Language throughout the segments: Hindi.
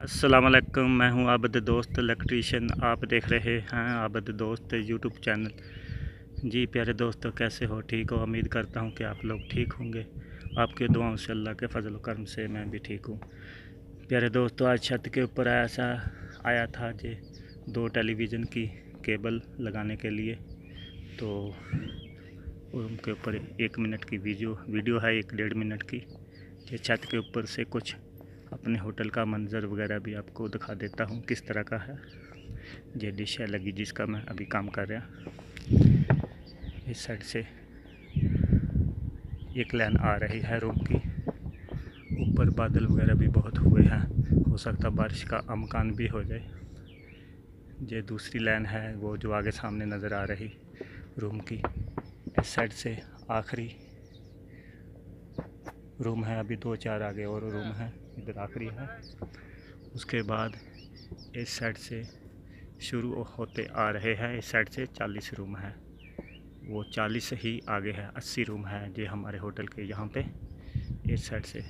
असलकम मैं हूँ आबद दोस्त इलेक्ट्रीशियन आप देख रहे हैं आबद दोस्त यूट्यूब चैनल जी, प्यारे दोस्तों, कैसे हो? ठीक हो? उम्मीद करता हूँ कि आप लोग ठीक होंगे। आपके दुआओं से अल्लाह के फजल करम से मैं भी ठीक हूँ। प्यारे दोस्तों, आज छत के ऊपर ऐसा आया था जी दो टेलीविज़न की केबल लगाने के लिए। तो उनके ऊपर एक मिनट की वीडियो वीडियो है, एक डेढ़ मिनट की। ये छत के ऊपर से कुछ अपने होटल का मंज़र वगैरह भी आपको दिखा देता हूँ किस तरह का है। ये डिश है लगी जिसका मैं अभी काम कर रहा इस साइड से एक लाइन आ रही है रूम की। ऊपर बादल वगैरह भी बहुत हुए हैं। हो सकता बारिश का अमकान भी हो जाए। ये दूसरी लाइन है वो जो आगे सामने नज़र आ रही रूम की। इस साइड से आखिरी रूम है, अभी दो चार आगे और रूम है, इधर आखिरी है। उसके बाद इस साइड से शुरू होते आ रहे हैं, इस साइड से चालीस रूम है। वो चालीस ही आगे है, अस्सी रूम है जो हमारे होटल के यहाँ पे, इस साइड से।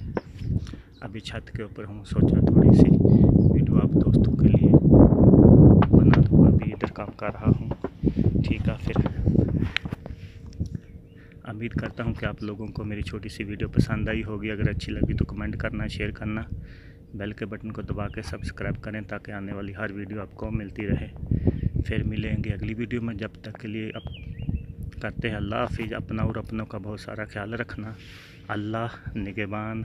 अभी छत के ऊपर हूँ, सोचा थोड़ी सी वीडियो आप दोस्तों के लिए बना दूँ, अभी इधर काम कर रहा हूँ। ठीक है, फिर उम्मीद करता हूँ कि आप लोगों को मेरी छोटी सी वीडियो पसंद आई होगी। अगर अच्छी लगी तो कमेंट करना, शेयर करना। बेल के बटन को दबा के सब्सक्राइब करें ताकि आने वाली हर वीडियो आपको मिलती रहे। फिर मिलेंगे अगली वीडियो में। जब तक के लिए अब करते हैं। अल्लाह हाफिज़। अपना और अपनों का बहुत सारा ख्याल रखना। अल्लाह निगेबान।